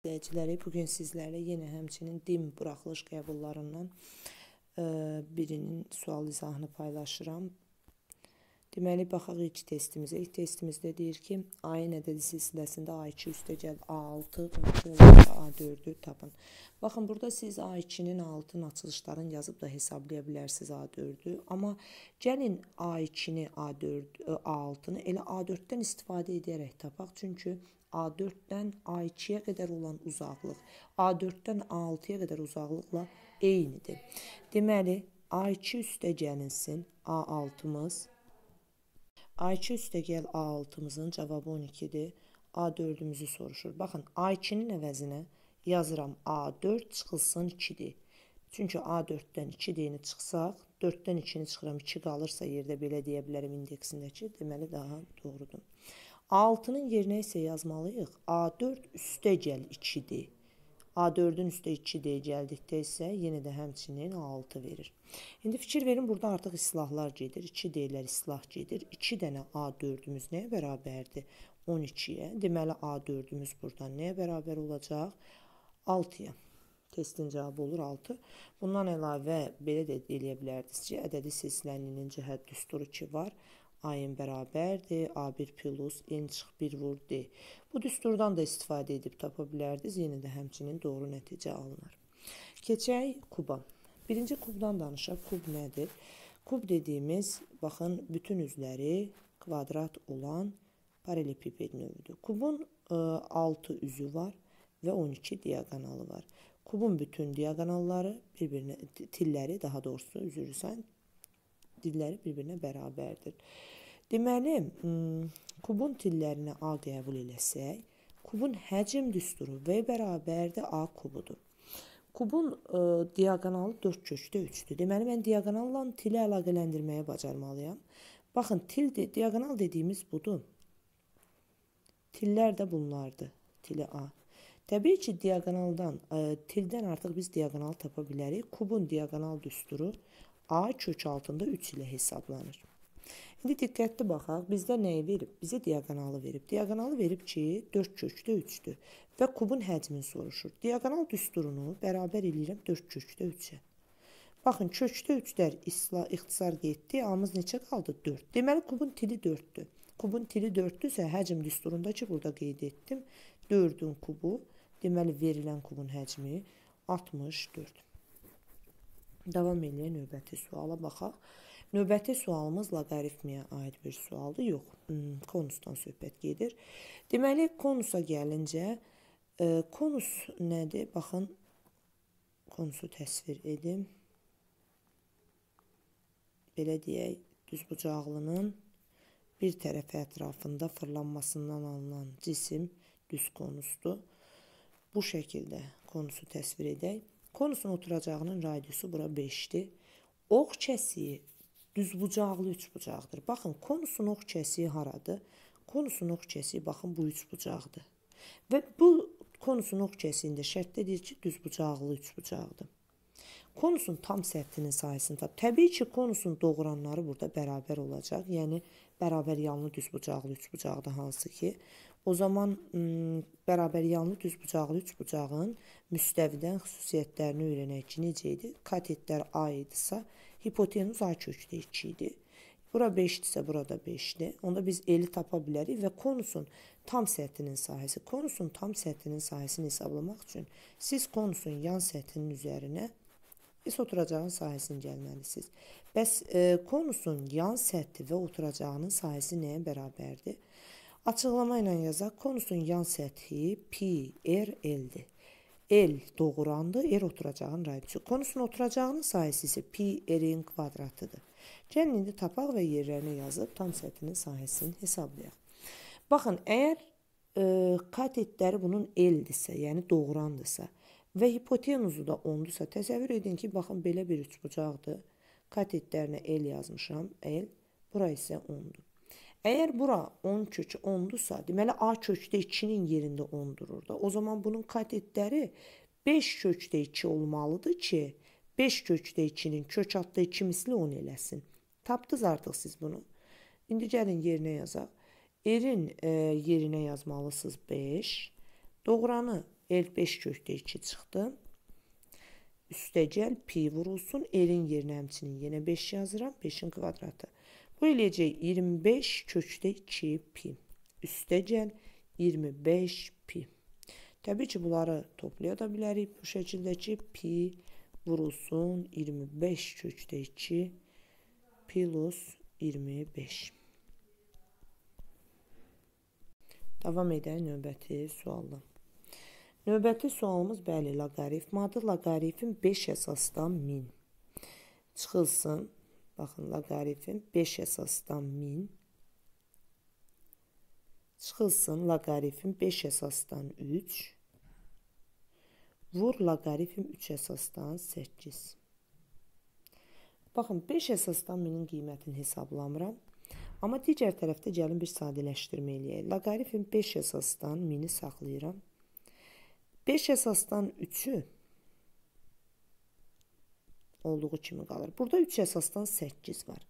izləyiciləri, bu gün sizlərlə yenə həmçinin din buraxılış qəbullarından ə, birinin sual izahını paylaşıram. Deməli, baxaq ilk testimizə. İlk testimizdə deyir ki, ayın ədədi silsiləsində A2 üstəgəl A6, A4-ü tapın. Baxın, burada siz A2-nin altın açılışlarını yazıb da hesablaya bilərsiniz A4-ü. Amma gəlin A2-ni, A4, A6-nı elə A4-dən istifadə edərək tapaq. Çünki A4-dən A2-yə qədər olan uzaqlıq A4-dən A6-ya qədər uzaqlıqla eynidir. Deməli, A2 üstə gəlinsin A6-mız. A2 üstə gəl A6-mızın cavabı 12-dir. A4-ümüzü soruşur. Baxın, A2-nin əvəzinə yazıram A4 çıxılsın 2-dir. Çünki A4-dən 2 deyini çıxsaq, 4-dən 2-ni çıxıram, 2 qalırsa yerdə belə deyə bilərəm indeksindəki, deməli daha doğrudur. A6-nın yerinə isə yazmalıyıq. A4 üstə gəl 2-dir. A4-ün üstə 2 deyə gəldikdə isə yenə də həmçinin A6 verir. İndi fikir verin, burada artıq islahlar gedir. 2 deyirlər islah gedir. 2 dənə A4-ümüz nəyə bərabərdir? 12-yə. Deməli A4-ümüz buradan nəyə bərabər olacaq? 6-ya. Testin cavabı olur 6. Bundan əlavə belə də eləyə bilərdiniz ki, ədədi silsilənin cəhət düsturu 2 var. A-ın bərabərdir, A1 plus n çıx 1 vur D. Bu düsturdan da istifadə edib tapa bilərdiniz. Yenə də həmçinin doğru nəticə alınır. Keçək kuba. Birinci kubdan danışaq. Kub nədir? Kub dediyimiz, baxın, bütün üzləri kvadrat olan paralelipiped növüdür. Kubun ə, e, 6 üzü var və 12 diaqonalı var. Kubun bütün diaqonalları bir-birinə tilləri, daha doğrusu istəyirəm, dilləri bir-birinə bərabərdir. Deməli, kubun tillərinə A qəbul eləsək, kubun həcm düsturu V bərabərdir A kubudur. Kubun ə, diaqonalı 4 kökdə 3-dür. Deməli, mən diaqonalla tili əlaqələndirməyə bacarmalıyam. Baxın, til de, diaqonal dediyimiz budur. Tillər də bunlardır. Tili A. Təbii ki, diaqonaldan, ə, tildən artıq biz diaqonal tapa bilərik. Kubun diaqonal düsturu A kök altında 3 ilə hesablanır. İndi diqqətli baxaq. Bizdə nəyi verib? Bizə diaqonalı verib. Diaqonalı verib ki, 4 kökdə 3-dür və kubun həcmini soruşur. Diaqonal düsturunu bərabər eləyirəm 4 kökdə 3-ə. Baxın, kökdə 3-lər ixtisar getdi. A-mız neçə qaldı? 4. Deməli, kubun tili 4-dür. Kubun tili 4-dürsə, həcm düsturundakı burada qeyd etdim. 4-ün kubu, deməli, verilən kubun həcmi 64. Davam eləyək növbəti suala baxaq. Növbəti sualımız loqaritmiyə aid bir sualdır. Yox, hmm, konusdan söhbət gedir. Deməli, konusa gəlincə, e, konus nədir? Baxın, konusu təsvir edim. Belə deyək, düzbucaqlının bir tərəfi ətrafında fırlanmasından alınan cisim düz konusdur. Bu şəkildə konusu təsvir edək. Konusun oturacağının radiusu bura 5-dir. Ox kəsiyi düzbucaqlı üçbucaqdır. Baxın, konusun ox kəsiyi haradır? Konusun ox kəsiyi baxın bu üçbucaqdır. Və bu konusun ox kəsiyində şərtdə deyir ki, düzbucaqlı üçbucaqdır. Konusun tam səthinin sahəsini tap. Təbii ki, konusun doğranları burada bərabər olacaq. Yəni bərabər yanlı düzbucaqlı üçbucaqdır hansı ki, O zaman bərabər yanlı düzbucaqlı üçbucağın müstəvidən xüsusiyyətlərini öyrənək ki, necə idi? Katetlər A idisə, hipotenuz A kökdə 2 idi. Bura 5-dirsə, burada 5-dir. Onda biz eli tapa bilərik və konusun tam səthinin sahəsi, konusun tam səthinin sahəsini hesablamaq üçün siz konusun yan səthinin üzərinə biz oturacağın sahəsini gəlməlisiniz. Bəs e, konusun yan səthi və oturacağının sahəsi nəyə bərabərdir? Açıqlama ilə yazaq. Konusun yan səthi pi r l-dir. L doğurandır, r oturacağın radiusu. Konusun oturacağının sahəsi isə pi r-in kvadratıdır. Gəlin indi tapaq və yerlərini yazıb tam səthinin sahəsini hesablayaq. Baxın, əgər e, katetləri bunun L-dirsə, yəni doğrandırsa və hipotenuzu da 10-dursa, təsəvvür edin ki, baxın belə bir üçbucaqdır. Katetlərinə L yazmışam, L, bura isə 10-dur. Əgər bura 10 kökü 10-dursa, deməli A kökdə 2-nin yerində 10 durur da. O zaman bunun katetləri 5 kökdə 2 olmalıdır ki, 5 kökdə 2-nin kök altda 2 misli 10 eləsin. Tapdınız artıq siz bunu. İndi gəlin yerinə yazaq. R-in e, yerinə yazmalısınız 5. Doğranı L 5 kökdə 2 çıxdı. Üstəgəl pi vurulsun. L-in yerinə həmçinin yenə 5 yazıram. 5-in kvadratı. Bu eləyəcək 25 kökdə 2 pi. Üstəgəl 25 pi. Təbii ki, bunları toplaya da bilərik. Bu şəkildə ki, pi vurulsun 25 kökdə 2 plus 25. Davam edək növbəti sualla. Növbəti sualımız bəli, loqaritmadır. Loqarifin 5 əsasdan 1000 çıxılsın. Baxın, loqarifin 5 əsasdan 1000 çıxılsın. Loqarifin 5 əsasdan 3 vur loqarifin 3 əsasdan 8. Baxın, 5 əsasdan 1000-in qiymətini hesablamıram. Amma digər tərəfdə gəlin bir sadələşdirmə eləyək. Loqarifin 5 əsasdan 1000-i saxlayıram. 5 əsasdan 3-ü olduğu kimi qalır. Burada 3 əsasdan 8 var.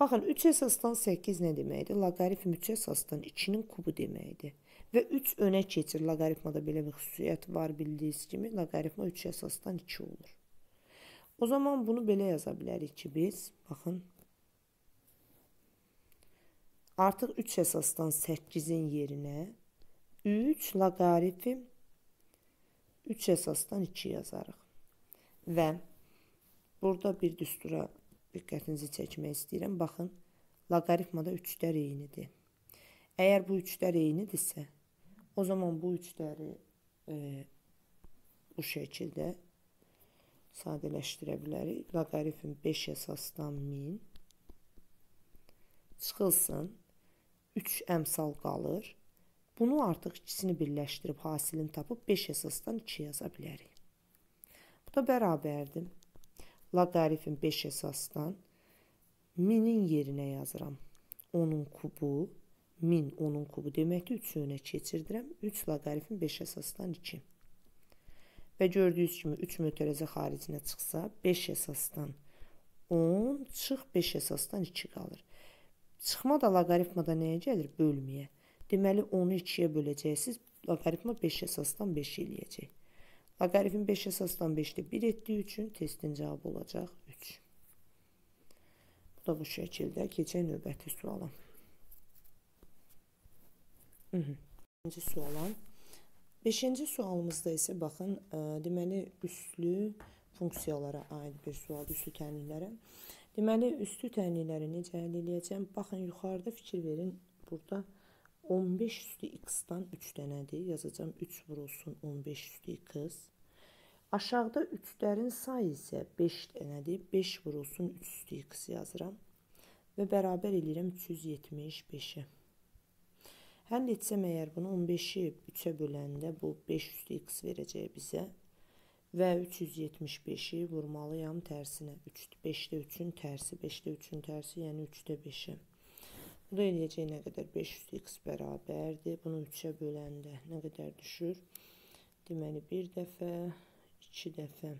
Baxın, 3 əsasdan 8 nə deməkdir? Loqaritm 3 əsasdan 2-nin kubu deməkdir. Və 3 önə keçir. Loqaritmada belə bir xüsusiyyət var bildiyiniz kimi. Loqaritma 3 əsasdan 2 olur. O zaman bunu belə yaza bilərik ki, biz, baxın, artıq 3 əsasdan 8-in yerinə 3 loqaritm 3 əsasdan 2 yazarıq. Və burada bir düstura diqqətinizi çəkmək istəyirəm. Baxın, loqaritmada 3-lər eynidir. Əgər bu 3-lər eynidirsə, o zaman bu 3-ləri e, bu şəkildə sadələşdirə bilərik. Loqaritm 5 əsasdan 1000 çıxılsın. 3 əmsal qalır. Bunu artıq ikisini birləşdirib hasilini tapıb 5 əsasdan 2 yaza bilərik. Bu da bərabərdir. Loqaritm 5 əsasdan 1000-in yerinə yazıram. 10-un kubu, 1000 10-un kubu deməkdir 3 önə keçirdirəm. 3 loqaritm 5 əsasdan 2. Və gördüyünüz kimi 3 mötərəzə xaricinə çıxsa 5 əsasdan 10 çıx 5 əsasdan 2 qalır. Çıxma da loqaritmada nəyə gəlir? Bölməyə. Deməli 10-u 2-yə böləcəksiniz. Loqaritma 5 əsasdan 5 eləyəcək. Loqaritm 5 əsasdan 5-də 1 etdiyi üçün testin cavabı olacaq 3. Bu da bu şəkildə. Keçək növbəti suala. İkinci suala. Beşinci sualımızda isə baxın, ə, deməli üslü funksiyalara aid bir sualdır, üslü tənliklərə. Deməli, üslü tənlikləri necə həll edəcəm? Baxın, yuxarıda fikir verin. Burada 15 üstü x-dan 3 dənədir. Yazacağam 3 vurulsun 15 üstü x. Aşağıda 3-lərin sayı isə 5 dənədir. 5 vurulsun 3 üstü x yazıram. Və bərabər eləyirəm 375-i. Həll etsəm əgər bunu 15-i 3-ə böləndə bu 5 üstü x verəcək bizə. Və 375-i vurmalıyam tərsinə. 5-də 3-ün tərsi, 5-də 3-ün tərsi, yəni 3-də 5-i. Bu da eləyəcək nə qədər? 500x bərabərdir. Bunu 3-ə böləndə nə qədər düşür? Deməli, bir dəfə, iki dəfə.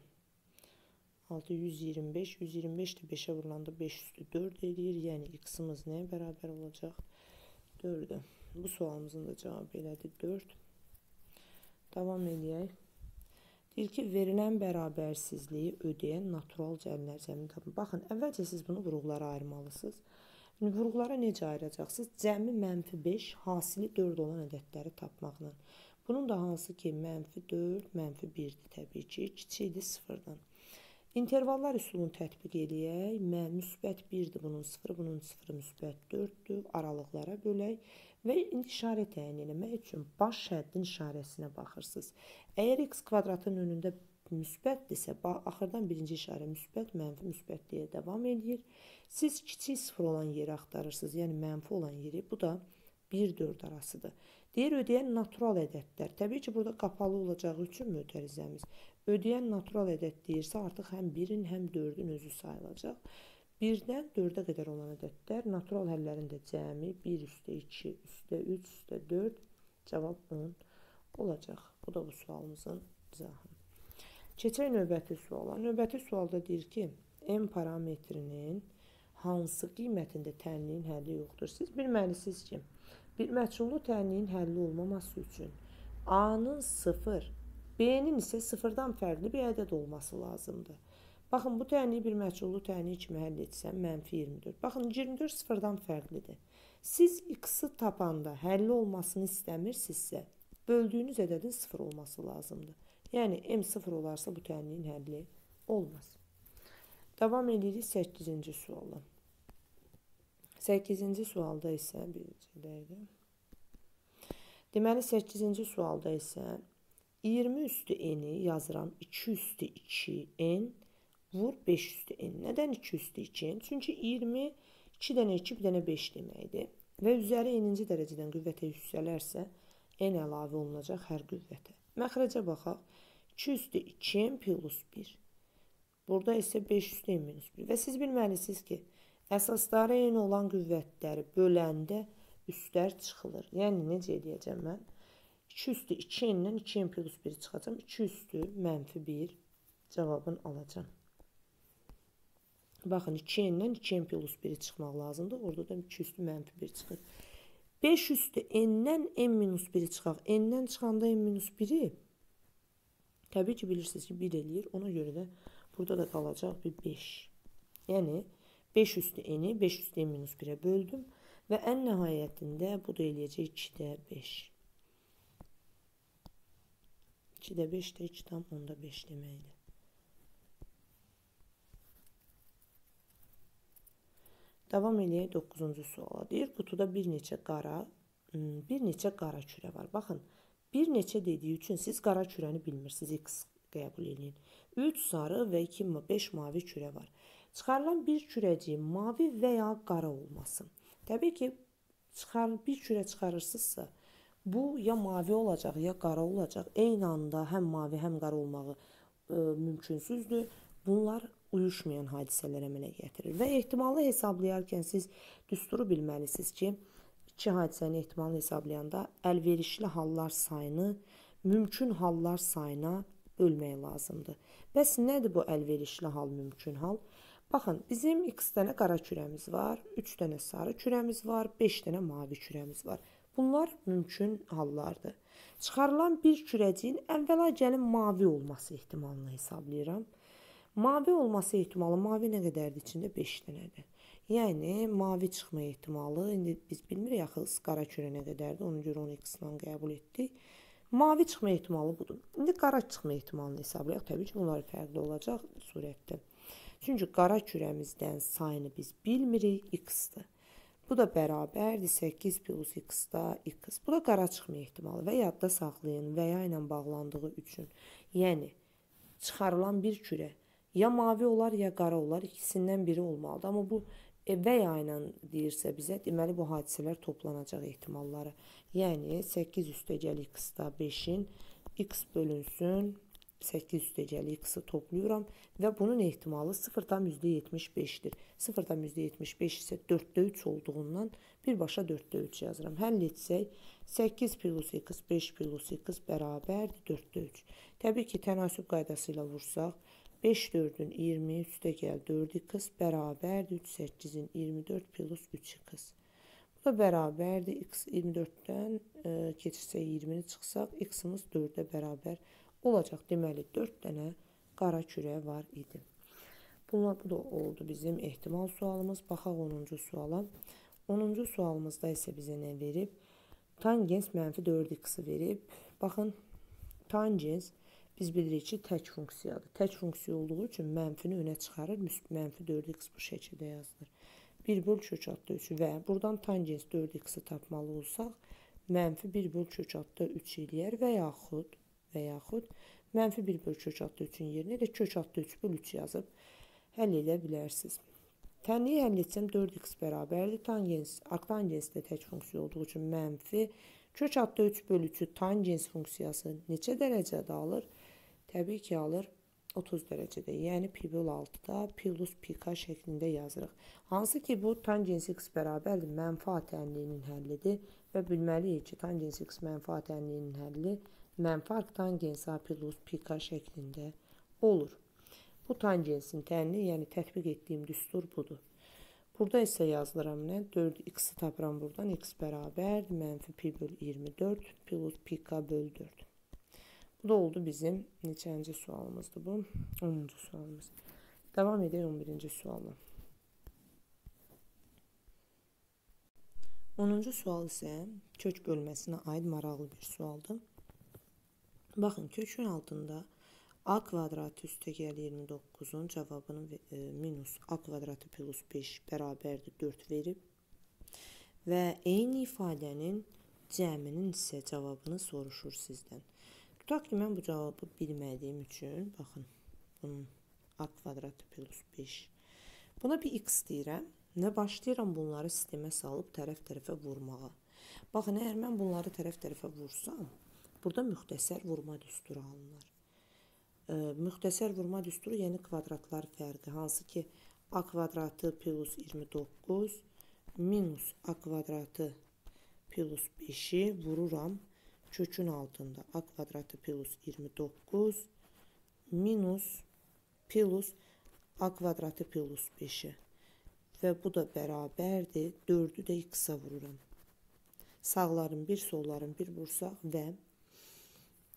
6, 125. 125 də 5-ə vurulanda 5 üstü 4 eləyir. Yəni, x-imiz nəyə bərabər olacaq? 4-ə. Bu sualımızın da cavabı elədir 4. Davam eləyək. Deyir ki, verilən bərabərsizliyi ödəyən natural cəmlər cəmini tapın. Baxın, əvvəlcə siz bunu qruqlara ayırmalısınız. Vurğulara necə ayıracaqsınız? Cəmi mənfi 5, hasili 4 olan ədədləri tapmaqla. Bunun da hansı ki, mənfi 4, mənfi 1-dir təbii ki, kiçikdir 0-dan. İntervallar üsulunu tətbiq eləyək. Mən müsbət 1-dir bunun 0, bunun 0 müsbət 4-dür. Aralıqlara bölək və indi işarə təyin eləmək üçün baş həddin işarəsinə baxırsınız. Əgər x kvadratın önündə müsbətdirsə, axırdan birinci işarə müsbət, mənfi müsbət deyə davam edir. Siz kiçik sıfır olan yeri axtarırsınız, yəni mənfi olan yeri. Bu da 1-4 arasıdır. Deyir ödəyən natural ədədlər. Təbii ki, burada qapalı olacağı üçün mötərizəmiz. Ödəyən natural ədəd deyirsə, artıq həm 1-in, həm 4-ün özü sayılacaq. 1-dən 4-ə qədər olan ədədlər natural həllərin də cəmi 1 üstə 2, üstə 3, üstə 4 cavab 10 olacaq. Bu da bu sualımızın izahı. Keçək növbəti suala. Növbəti sualda deyir ki, m parametrinin hansı qiymətində tənliyin həlli yoxdur? Siz bilməlisiniz ki, bir məchullu tənliyin həlli olmaması üçün a-nın 0, B-nin isə sıfırdan fərqli bir ədəd olması lazımdır. Baxın, bu tənliyi bir məchullu tənliyi kimi həll etsəm, mənfi 24. Baxın, 24 sıfırdan fərqlidir. Siz x-i tapanda həlli olmasını istəmirsinizsə, böldüyünüz ədədin sıfır olması lazımdır. Yəni, m sıfır olarsa bu tənliyin həlli olmaz. Davam edirik 8-ci suala. 8-ci sualda isə bir dəqiqə. Deməli 8-ci sualda isə 20 üstü n-i yazıram 2 üstü 2 n vur 5 üstü n. Nədən 2 üstü 2 n? Çünki 20 2 dənə 2 bir dənə 5 deməkdir. Və üzəri n-ci dərəcədən qüvvətə yüksələrsə n əlavə olunacaq hər qüvvətə. Məxrəcə baxaq. 2 üstü 2 n plus 1. Burada isə 5 üstü minus 1. Və siz bilməlisiniz ki, əsasları eyni olan qüvvətləri böləndə üstlər çıxılır. Yəni necə edəcəm mən? 2 üstü 2 ilə 2 plus 1 çıxacam. 2 üstü mənfi 1 cavabını alacam. Baxın 2 ilə 2 plus 1 çıxmaq lazımdır. Orada da 2 üstü mənfi 1 çıxır. 5 üstü n-dən n minus 1 çıxaq. n-dən çıxanda n minus 1-i təbii ki, bilirsiniz ki, 1 eləyir. Ona görə də burada da qalacaq bir 5. Yəni 5 üstü n-i 5 üstü n minus 1-ə böldüm və ən nəhayətində bu da eləyəcək 2-də 5. 2-də 5 də 2 tam 10-da 5 deməkdir. Davam eləyək 9-cu suala. Deyir, qutuda bir neçə qara, hmm, bir neçə qara kürə var. Baxın, bir neçə dediyi üçün siz qara kürəni bilmirsiniz. X qəbul edin. 3 sarı və 2 5 mavi kürə var. Çıxarılan bir kürəciyin mavi və ya qara olması. Təbii ki, çıxar bir kürə çıxarırsınızsa, Bu ya mavi olacaq, ya qara olacaq. Eyni anda həm mavi, həm qara olmağı e, mümkünsüzdür. Bunlar uyuşmayan hadisələr əmələ gətirir və ehtimalı hesablayarkən siz düsturu bilməlisiniz ki, iki hadisənin ehtimalını hesablayanda əlverişli hallar sayını mümkün hallar sayına bölmək lazımdır. Bəs nədir bu əlverişli hal, mümkün hal? Baxın, bizim x dənə qara kürəmiz var, 3 dənə sarı kürəmiz var, 5 dənə mavi kürəmiz var. Bunlar mümkün hallardır. Çıxarılan bir kürəciyin əvvəla gəlin mavi olması ehtimalını hesablayıram. Mavi olması ehtimalı mavi nə qədərdir içində? 5 dənədir. Yəni mavi çıxma ehtimalı indi biz bilmirik axı qara kürə nə qədərdir. Ona görə onu x-la qəbul etdik. Mavi çıxma ehtimalı budur. İndi qara çıxma ehtimalını hesablayaq. Təbii ki, bunlar fərqli olacaq surətdə. Çünki qara kürəmizdən sayını biz bilmirik, x-dır. Bu da bərabərdir 8 plus x-da x. Bu da qara çıxma ehtimalı və yadda saxlayın və ya ilə bağlandığı üçün. Yəni çıxarılan bir kürə ya mavi olar, ya qara olar, ikisindən biri olmalıdır. Amma bu və ya ilə deyirsə bizə, deməli bu hadisələr toplanacaq ehtimalları. Yəni 8 üstəgəl x-da 5-in x bölünsün 8 üstəgəli x-i toplayıram və bunun ehtimalı 0,75-dir. 0,75 isə 4-də 3 olduğundan birbaşa 4-də 3 yazıram. Həll etsək 8 plus x 5 plus x bərabərdir 4-də 3. Təbii ki, tənasüb qaydası ilə vursaq 5 4-ün 20 üstə gəl 4x bərabərdir 3 8-in 24 plus 3x. Bu da bərabərdir x 24-dən e, keçirsək 20-ni çıxsaq x-imiz 4-ə bərabər olacaq. Deməli 4 dənə qara kürə var idi. Bunlar bu da oldu bizim ehtimal sualımız. Baxaq 10-cu suala. 10-cu sualımızda isə bizə nə verib? Tangens mənfi 4x-i verib. Baxın, tangens biz bilirik ki, tək funksiyadır. Tək funksiya olduğu üçün mənfini önə çıxarır. Mənfi 4x bu şəkildə yazılır. 1 böl kök adda 3 və buradan tangens 4x-i tapmalı olsaq, mənfi 1 böl kök adda 3 eləyər və yaxud və yaxud mənfi 1 böl kök adlı 3-ün yerinə elə kök adlı 3 böl 3 yazıb həll edə bilərsiniz. Tənliyi həll etsəm 4x bərabərdir. Tangens, arctangens də tək funksiya olduğu üçün mənfi kök adlı 3 böl 3-ü tangens funksiyası neçə dərəcədə alır? Təbii ki, alır 30 dərəcədə. Yəni pi böl 6-da plus pk şəklində yazırıq. Hansı ki, bu tangens x bərabərdir mənfi a tənliyinin həllidir və bilməliyik ki, tangens x mənfi a tənliyinin həlli mənfi arc tangens A plus pk şəklində olur. Bu tangensin tənli, yəni tətbiq etdiyim düstur budur. Burada isə yazılıram nə? 4x-i tapıram buradan. x bərabər mənfi pi böl 24 plus pk böl 4. Bu da oldu bizim neçənci sualımızdı bu? 10-cu sualımız. Devam edək 11-ci sualla. 10-cu sual isə kök bölməsinə aid maraqlı bir sualdır. Baxın, kökün altında a kvadratı üstə gəl 29-un cavabını e, minus a kvadratı plus 5 bərabərdir 4 verib və eyni ifadənin cəminin isə cavabını soruşur sizdən. Tutaq ki, mən bu cavabı bilmədiyim üçün, baxın, bunun a kvadratı plus 5. Buna bir x deyirəm və başlayıram bunları sistemə salıb tərəf-tərəfə vurmağa. Baxın, əgər mən bunları tərəf-tərəfə vursam, burada müxtəsər vurma düsturu alınır. E, müxtəsər vurma düsturu yəni kvadratlar fərqi, hansı ki, a kvadratı plus 29 minus a kvadratı plus 5'i vururam. Kökün altında a kvadratı plus 29 minus plus a kvadratı plus 5'i. Və bu da bərabərdir. 4-ü də x-a vururam. Sağların bir, solların bir vursaq və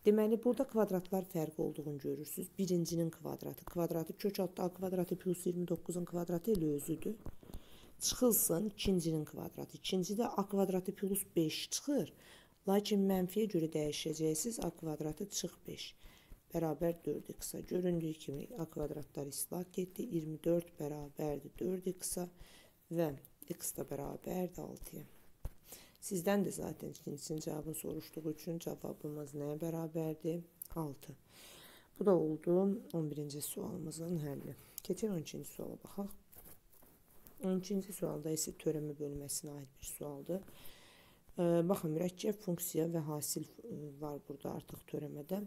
Deməli, burada kvadratlar fərqi olduğunu görürsünüz. Birincinin kvadratı. Kvadratı kök altda a kvadratı plus 29-un kvadratı elə özüdür. Çıxılsın ikincinin kvadratı. İkincidə a kvadratı plus 5 çıxır. Lakin mənfiyə görə dəyişəcəksiniz. a kvadratı çıx 5 bərabər 4x-a. Göründüyü kimi a kvadratlar islah getdi. 24 bərabərdir 4x-a və x da bərabərdir 6-ya. Sizdən də zaten ikincisinin cavabını soruşduğu üçün cavabımız nəyə bərabərdir? 6. Bu da oldu 11-ci sualımızın həlli. Keçək 12-ci suala baxaq. 12-ci sualda isə törəmə bölməsinə aid bir sualdır. Baxın, mürəkkəb funksiya və hasil var burada artıq törəmədə.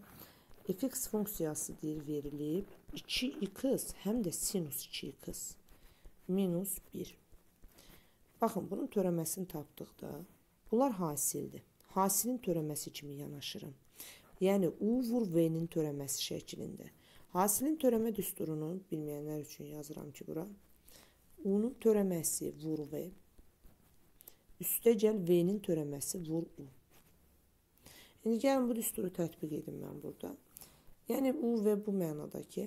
fx funksiyası deyir verilib. 2x həm də sinus 2x minus 1. Baxın, bunun törəməsini tapdıqda bunlar hasildir. Hasilin törəməsi kimi yanaşırım. Yəni u vur v-nin törəməsi şəklində. Hasilin törəmə düsturunu bilməyənlər üçün yazıram ki, bura U-nun törəməsi vur V. Üstə gəl V-nin törəməsi vur U. İndi gəlin bu düsturu tətbiq edim mən burada. Yəni U və bu mənada ki,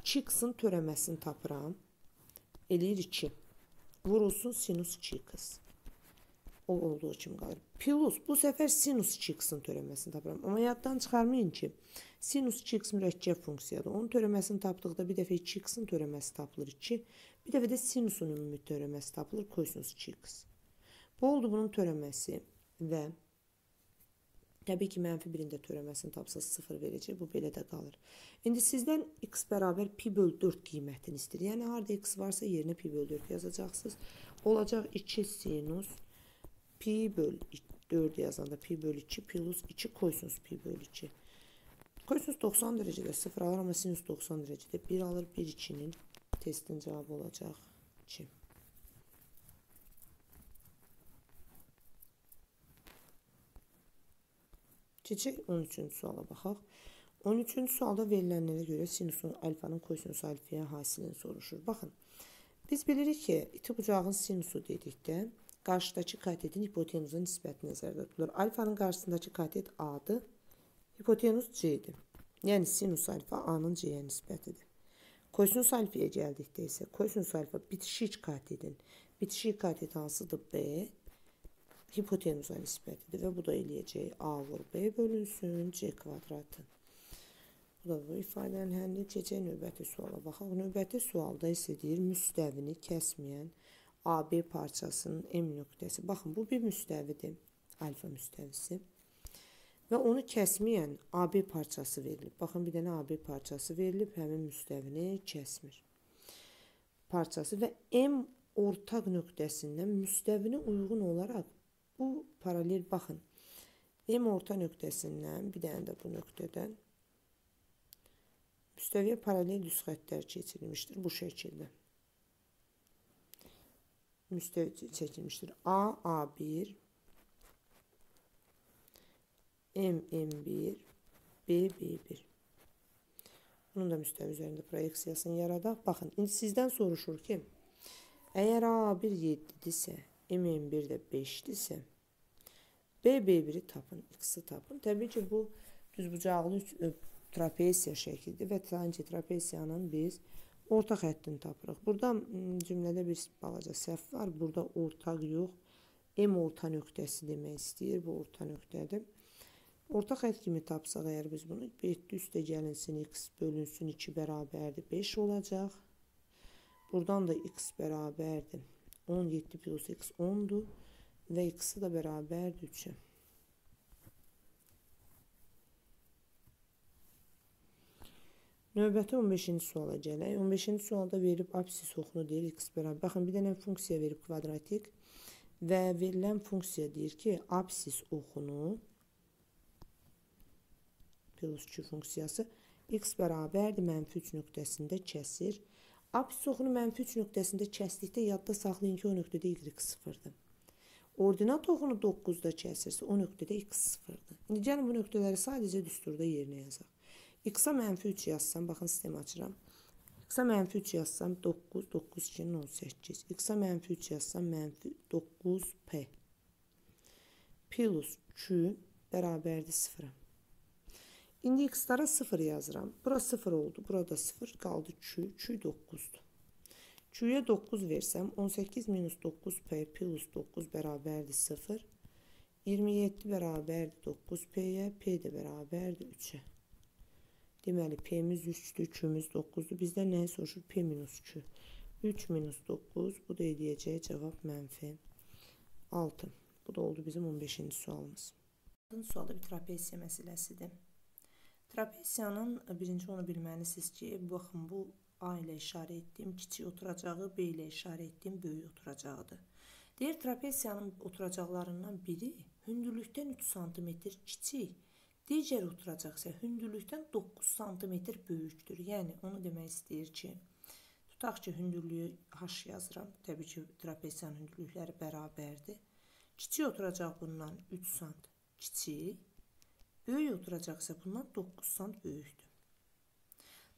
2x-in törəməsini tapıram. Eləyir 2. Vurulsun sinus 2x. O olduğu kimi qalır. Plus bu səfər sinus 2x-in törəməsini tapıram. Amma yaddan çıxarmayın ki, sinus 2x mürəkkəb funksiyadır. Onun törəməsini tapdıqda bir dəfə 2x-in törəməsi tapılır 2. Bir dəfə də sinusun ümumi törəməsi tapılır kosinus 2x. Bu oldu bunun törəməsi və təbii ki, mənfi birində törəməsini tapsaz 0 verəcək. Bu belə də qalır. İndi sizdən x bərabər pi böl 4 qiymətini istəyir. Yəni, harada x varsa yerinə pi böl 4 yazacaqsınız. Olacaq 2 sinus pi böl 4 yazanda pi böl 2 plus 2 kosinus pi böl 2. Kosinus 90 dərəcədə 0 alır, amma sinus 90 dərəcədə 1 alır. 1 2-nin testin cevabı olacaq 2. Keçək 13-cü suala baxaq. 13-cü sualda verilənlərə görə sinusun alfanın kosinus alfaya hasilini soruşur. Baxın, biz bilirik ki, iti bucağın sinusu dedikdə qarşıdakı katetin hipotenuzun nisbəti nəzərdə tutulur. Alfanın qarşısındakı katet A-dır, hipotenuz C-dir. Yəni sinus alfa A-nın C-yə nisbətidir. Kosinus alfaya gəldikdə isə kosinus alfa bitişik katedin bitişik katet hansıdır? B hipotenuza nisbətidir və bu da eləyəcək A vur B bölünsün C kvadratı. Bu da bu ifadənin həlli keçək növbəti suala baxaq. Növbəti sualda isə deyir müstəvini kəsməyən AB parçasının M nöqtəsi. Baxın bu bir müstəvidir. Alfa müstəvisi və onu kəsməyən AB parçası verilib. Baxın, bir dənə AB parçası verilib, həmin müstəvini kəsmir. Parçası və M ortaq nöqtəsindən müstəvinə uyğun olaraq bu paralel baxın. M orta nöqtəsindən, bir dənə də bu nöqtədən müstəviyə paralel düz xəttlər keçirilmişdir bu şəkildə. Müstəvi çəkilmişdir. A, A1, M M1 B B1 Bunun da müstəvi üzərində proyeksiyasını yaradaq. Baxın, indi sizdən soruşur ki, əgər A1 7-dirsə, M1 də 5-dirsə, B B1-i tapın, X-i tapın. Təbii ki, bu düzbucaqlı trapesiya şəklidir və tanci trapesiyanın biz orta xəttini tapırıq. Burada cümlədə bir balaca səhv var. Burada ortaq yox. M orta nöqtəsi demək istəyir. Bu orta nöqtədir. Orta xətt kimi tapsaq əgər biz bunu 7 üstə gəlinsin x bölünsün 2 bərabərdir 5 olacaq. Buradan da x bərabərdir 17 plus x 10-dur və x-i də bərabərdir 3-ə. Növbəti 15-ci suala gələk. 15-ci sualda verib absis oxunu deyir x bərabər. Baxın, bir dənə funksiya verib kvadratik və verilən funksiya deyir ki, absis oxunu plus 2 funksiyası x bərabərdir mənfi 3 nöqtəsində kəsir. Absis oxunu mənfi 3 nöqtəsində kəsdikdə yadda saxlayın ki, o nöqtədə y sıfırdır. Ordinat oxunu 9-da kəsirsə, o nöqtədə x sıfırdır. İndi gəlin bu nöqtələri sadəcə düsturda yerinə yazaq. X-a mənfi 3 yazsam, baxın sistemi açıram. X-a mənfi 3 yazsam 9, 9 2 18. X-a mənfi 3 yazsam mənfi 9P. Plus Q bərabərdir 0-a. İndi x-lara 0 yazıram. Bura 0 oldu, burada 0 qaldı Q. Q 9-dur. Q-yə 9 versəm, 18 minus 9P plus 9 bərabərdir 0. 27 bərabərdir 9P-yə, P də bərabərdir 3-ə. Deməli, P-miz 3-dür, Q-miz 9-dur. Bizdən nəyi soruşur? P minus Q. 3 minus 9. Bu da edəcək cavab mənfi 6. Bu da oldu bizim 15-ci sualımız. Sualda bir trapesiya məsələsidir. Trapesiyanın birinci onu bilməlisiniz ki, baxın bu A ilə işarə etdiyim kiçik oturacağı, B ilə işarə etdiyim böyük oturacağıdır. Deyir, trapesiyanın oturacaqlarından biri hündürlükdən 3 sm kiçik, Digər oturacaq isə hündürlükdən 9 sm böyükdür. Yəni onu demək istəyir ki, tutaq ki, hündürlüyü h yazıram. Təbii ki, trapesiyanın hündürlükləri bərabərdir. Kiçik oturacaq bundan 3 sm kiçik, böyük oturacaq isə bundan 9 sm böyükdür.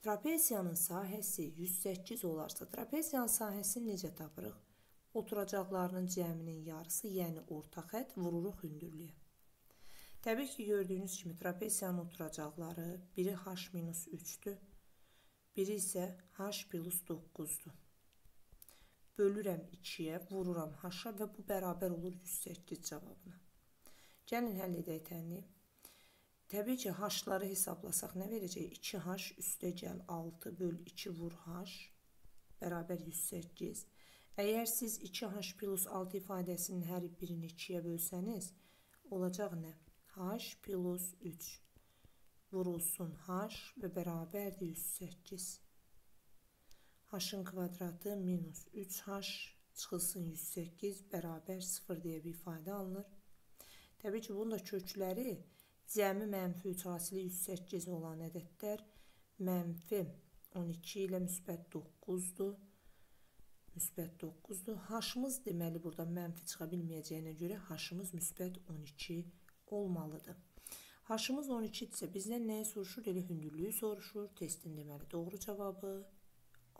Trapesiyanın sahəsi 108 olarsa, trapesiyanın sahəsini necə tapırıq? Oturacaqlarının cəminin yarısı, yəni orta xətt vururuq hündürlüyə. Təbii ki, gördüyünüz kimi trapesiyanın oturacaqları biri h-3-dür, biri isə h plus 9-dur. Bölürəm 2-yə, vururam h-a və bu bərabər olur 108 cavabına. Gəlin həll edək tənliyim. Təbii ki, h-ları hesablasaq nə verəcək? 2h üstə gəl 6 böl 2 vur h bərabər 108. Əgər siz 2h plus 6 ifadəsinin hər birini 2-yə bölsəniz, olacaq nə? h plus 3 vurulsun h və bərabərdir 108. h-ın kvadratı minus 3h çıxılsın 108 bərabər 0 deyə bir ifadə alınır. Təbii ki, bunun da kökləri cəmi mənfi 3 hasili 108 olan ədədlər mənfi 12 ilə müsbət 9-dur. Müsbət 9-dur. H-mız deməli burada mənfi çıxa bilməyəcəyinə görə H-mız müsbət 12 olmalıdır. Haşımız 12 isə bizdən nəyi soruşur? Elə hündürlüyü soruşur. Testin deməli doğru cavabı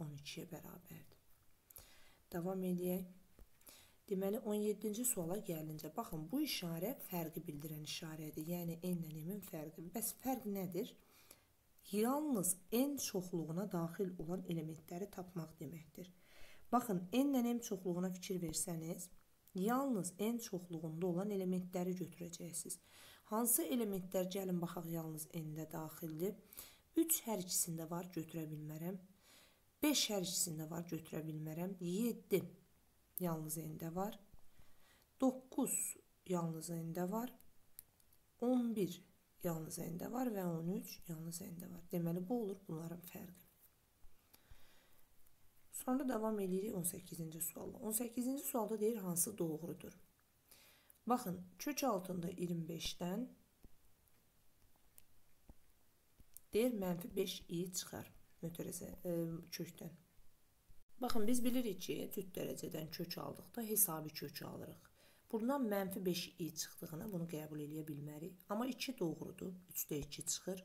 12-yə bərabərdir. Davam edək. Deməli 17-ci suala gəlincə, baxın bu işarə fərqi bildirən işarədir. Yəni n ilə m-in fərqi. Bəs fərq nədir? Yalnız n çoxluğuna daxil olan elementləri tapmaq deməkdir. Baxın, n ilə m çoxluğuna fikir versəniz, Yalnız n çoxluğunda olan elementləri götürəcəksiniz. Hansı elementlər gəlin baxaq yalnız n-də daxildir? 3 hər ikisində var, götürə bilmərəm. 5 hər ikisində var, götürə bilmərəm. 7 yalnız n-də var. 9 yalnız n-də var. 11 yalnız n-də var və 13 yalnız n-də var. Deməli, bu olur bunların fərqi. Sonra davam edirik 18-ci sualla. 18-ci sualda deyir hansı doğrudur? Baxın, kök altında 25-dən deyir mənfi 5 i çıxar mötərəsə e, kökdən. Baxın, biz bilirik ki, cüt dərəcədən kök aldıqda hesabi kökü alırıq. Bundan mənfi 5 i çıxdığına bunu qəbul edə bilmərik. Amma 2 doğrudur, 3-də 2 çıxır.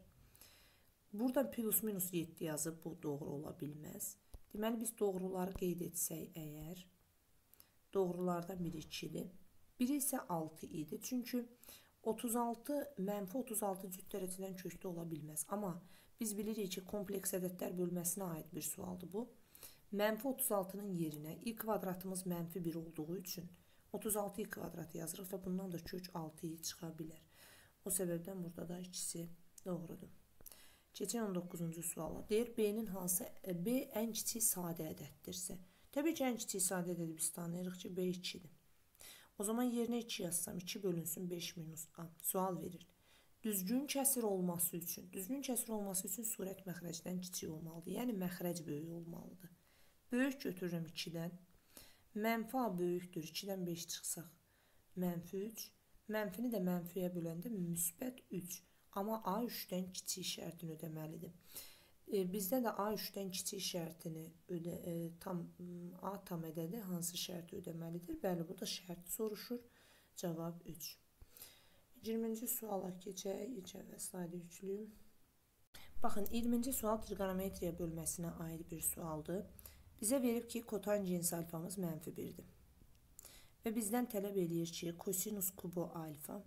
Buradan plus minus 7 yazıb bu doğru ola bilməz. Deməli, biz doğruları qeyd etsək əgər, doğrulardan biri 2-dir. Biri isə 6 idi. Çünki 36 mənfi 36 cüt dərəcədən köklü ola bilməz. Amma biz bilirik ki, kompleks ədədlər bölməsinə aid bir sualdır bu. Mənfi 36-nın yerinə i kvadratımız mənfi 1 olduğu üçün 36 i kvadratı yazırıq və bundan da kök 6 çıxa bilər. O səbəbdən burada da ikisi doğrudur. Keçən 19-cu suala. Deyir, B-nin hansı, B ən kiçik sadə ədəddirsə. Təbii ki, ən kiçik sadə ədədi biz tanıyırıq ki, B 2-dir. O zaman yerinə 2 yazsam, 2 bölünsün 5 minus A. Sual verir. Düzgün kəsir olması üçün, düzgün kəsir olması üçün surət məxrəcdən kiçik olmalıdır. Yəni, məxrəc böyük olmalıdır. Böyük götürürəm 2-dən. Mənfi A böyükdür. 2-dən 5 çıxsaq, mənfi 3. Mənfini də mənfiyə böləndə müsbət 3. Amma A 3-dən kiçik şərtini ödəməlidir. E, bizdə də A 3-dən kiçik şərtini ödə, e, tam A tam ədədi hansı şərti ödəməlidir? Bəli, burada şərt soruşur. Cavab 3. 20-ci suala keçək. İcazə sayda yüklüyüm. Baxın, 20-ci sual trigonometriya bölməsinə aid bir sualdır. Bizə verib ki, kotangens alfamız mənfi 1-dir. Və bizdən tələb ki, kosinus kubo alfa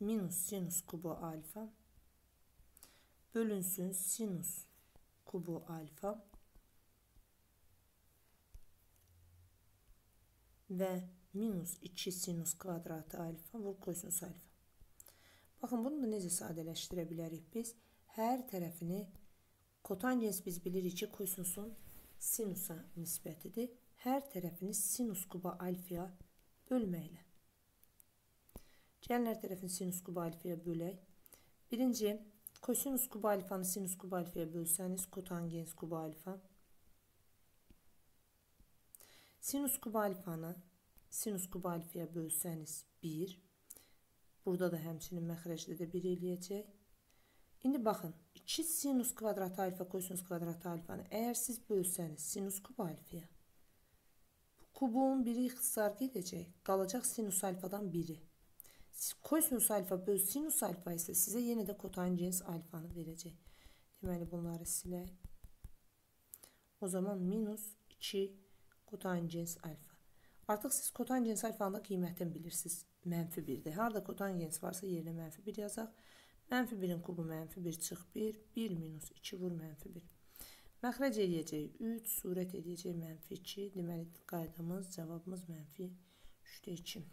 minus sinus kubu alfa bölünsün sinus kubu alfa ve minus 2 sinus kvadratı alfa vur kosinus alfa. Baxın, bunu da necə sadələşdirə bilərik biz? Hər tərəfini kotangens biz bilirik ki, kosinusun sinusa nisbətidir. Hər tərəfini sinus kuba alfaya bölməklə. Gəlin hər tərəfini sinus kub alfaya bölək. Birinci, kosinus kub alfanı sinus kub alfaya bölsəniz, kotangens kub alfa. Sinus kub alfanı sinus kub alfaya bölsəniz 1. Burada da həmçinin məxrəcdə də 1 eləyəcək. İndi baxın, 2 sinus kvadratı alfa kosinus kvadratı alfanı əgər siz bölsəniz sinus kub alfaya, kubun biri ixtisar gedəcək, qalacaq sinus alfadan biri. Kosinus alfa böl sinus alfa isə sizə yenə də kotangens alfanı verəcək. Deməli, bunları silək. O zaman minus 2 kotangens alfa. Artıq siz kotangens alfanın da qiymətini bilirsiniz. Mənfi 1-dir. Harada kotangens varsa yerinə mənfi 1 yazaq. Mənfi 1-in kubu mənfi 1 çıx 1. 1 minus 2 vur mənfi 1. Məxrəc eləyəcək 3, surət eləyəcək mənfi 2. Deməli, qaydamız, cavabımız mənfi 3-də 2.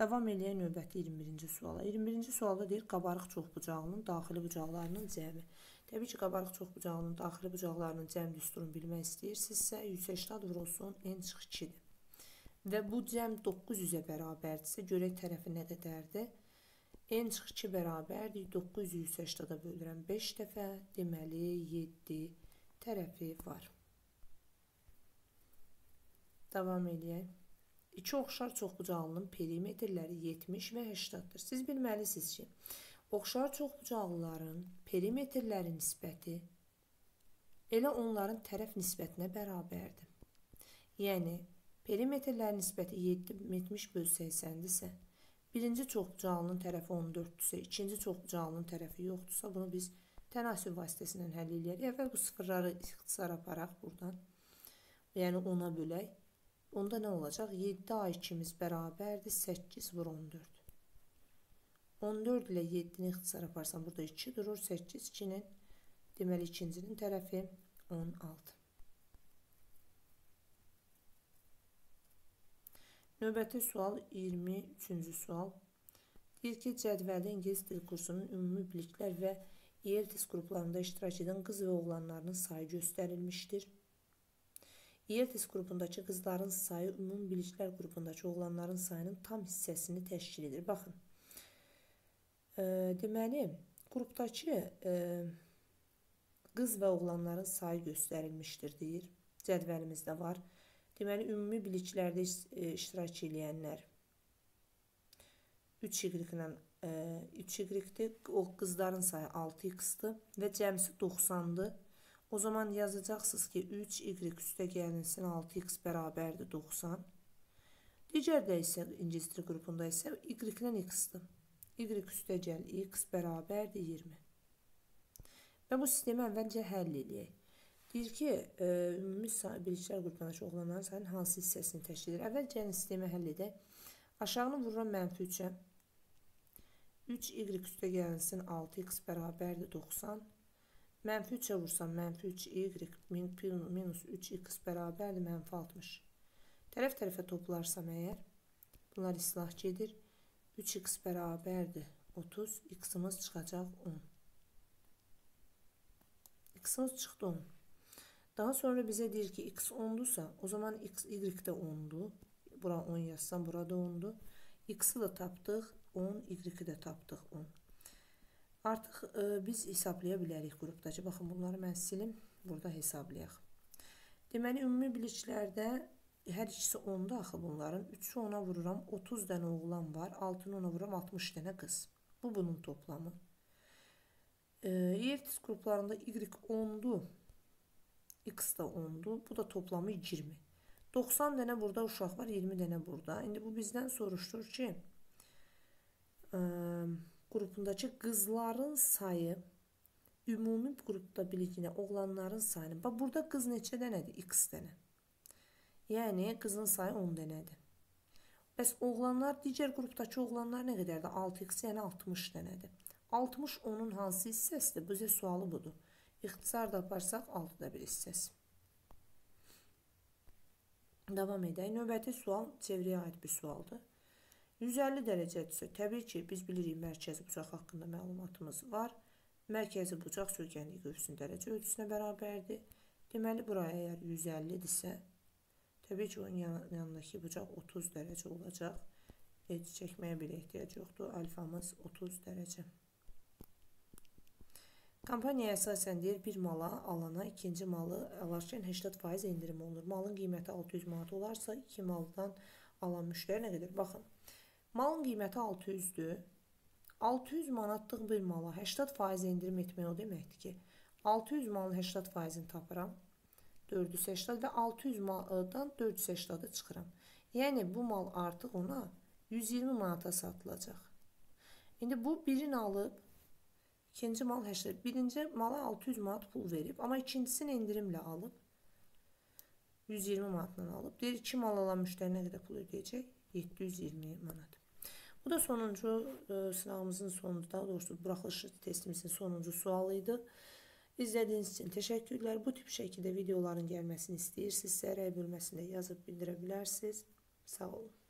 Davam eləyək növbəti 21-ci suala. 21-ci sualda deyir, qabarıq çoxbucağının daxili bucaqlarının cəmi. Təbii ki, qabarıq çoxbucağının daxili bucaqlarının cəm düsturunu bilmək istəyirsinizsə, 180 vurulsun n çıx 2-dir. Və bu cəm 900-ə bərabərdirsə, görək tərəfi nə qədərdir? N çıx 2 bərabərdir, 900-ü 180-da bölürəm 5 dəfə, deməli 7 tərəfi var. Davam eləyək. İki oxşar çoxbucaqlının perimetrləri 70 və 80-dır. Siz bilməlisiniz ki, oxşar çoxbucaqlıların perimetrləri nisbəti elə onların tərəf nisbətinə bərabərdir. Yəni, perimetrlərin nisbəti 70 böl 80-dirsə, birinci çoxbucaqlının tərəfi 14-dürsə, ikinci çoxbucaqlının tərəfi yoxdursa, bunu biz tənasüb vasitəsindən həll edərik. Əvvəl bu sıfırları ixtisar aparaq buradan. Yəni, ona bölək. Onda nə olacaq? 7 A2-miz bərabərdir 8 vur 14. 14 ilə 7-ni ixtisar aparsam, burada 2 durur. 8 2-nin, deməli ikincinin tərəfi 16. Növbəti sual 23-cü sual. Deyir ki, cədvəldə ingilis dil kursunun ümumi biliklər və ELTIS qruplarında iştirak edən qız və oğlanlarının sayı göstərilmişdir. İELTS qrupundakı qızların sayı ümumi biliklər qrupundakı oğlanların sayının tam hissəsini təşkil edir. Baxın. E, deməli, qrupdakı e, qız və oğlanların sayı göstərilmişdir deyir. Cədvəlimizdə var. Deməli, ümumi biliklərdə e, iştirak edənlər 3y ilə 3y-dir. O qızların sayı 6x-dır və cəmsi 90-dır. O zaman yazacaqsınız ki 3y üstə gəlinsin 6x bərabərdir 90. Digərdə isə ingilisdir qrupunda isə y-dən x-dır. y üstə gəl x bərabərdir 20. Və bu sistemi əvvəlcə həll edək. Deyir ki, e, ümumi biliklər qrupundakı oğlanların sayının hansı hissəsini təşkil edir? Əvvəlcə sistemi həll edək. Aşağını vururam mənfi 3-ə. 3y üstə gəlinsin 6x bərabərdir 90. Mənfi 3-ə vursam mənfi 3y minus 3x bərabərdir mənfi 60. Tərəf tərəfə toplarsam əgər bunlar islah gedir. 3x bərabərdir 30, x-imiz çıxacaq 10. X-imiz çıxdı 10. Daha sonra bizə deyir ki, x 10-dursa, o zaman x, y də 10-dur. Bura 10 yazsam, burada 10-dur. X-i də tapdıq, 10, y-i də tapdıq 10. Artıq e, biz hesablaya bilərik qrupdakı. Baxın, bunları mən silim, burada hesablayaq. Deməli, ümumi biliklərdə hər ikisi 10-da axı bunların. 3-ü 10-a vururam, 30 dənə oğlan var. 6-nı 10-a vururam, 60 dənə qız. Bu, bunun toplamı. E, Yertiz qruplarında y 10-dur, x da 10-dur. Bu da toplamı 20. 90 dənə burada uşaq var, 20 dənə burada. İndi bu bizdən soruşdur ki, ə, qrupundakı qızların sayı ümumi qrupda biliklə oğlanların sayını. Bax burada qız neçə dənədir? X dənə. Yəni qızın sayı 10 dənədir. Bəs oğlanlar digər qrupdakı oğlanlar nə qədərdir? 6x yəni 60 dənədir. 60 onun hansı hissəsidir? Bizə sualı budur. İxtisar da aparsaq 6-da 1 hissəsi. Davam edək. Növbəti sual çevriyə aid bir sualdır. 150 dərəcədirsə, təbii ki, biz bilirik mərkəzi bucaq haqqında məlumatımız var. Mərkəzi bucaq sürgənlik qövsünün dərəcə ölçüsünə bərabərdir. Deməli, buraya əgər 150-dirsə, təbii ki, onun yanındakı bucaq 30 dərəcə olacaq. Heç çəkməyə belə ehtiyac yoxdur. Alfamız 30 dərəcə. Kampaniya əsasən deyir, bir mala alana ikinci malı alarkən 80% endirim olunur. Malın qiyməti 600 manat olarsa, iki maldan alan müştəri nə qədər? Baxın, malın qiyməti 600-dür. 600 manatlıq bir mala 80% endirim etmək o deməkdir ki, 600 malın 80%-ni tapıram, 480 və 600 maldan 480-da çıxıram. Yəni, bu mal artıq ona 120 manata satılacaq. İndi bu birini alıb İkinci mal 80. Birinci mala 600 manat pul verib, amma ikincisini endirimlə alıb 120 manatdan alıb. Deyir 2 mal alan müştəri nə qədər pul ödəyəcək? 720 manat. Bu da sonuncu e, sınavımızın sonunda, daha doğrusu buraxılış testimizin sonuncu sualı idi. İzlədiyiniz üçün təşəkkürlər. Bu tip şəkildə videoların gəlməsini istəyirsinizsə, rəy bölməsində yazıb bildirə bilərsiniz. Sağ olun.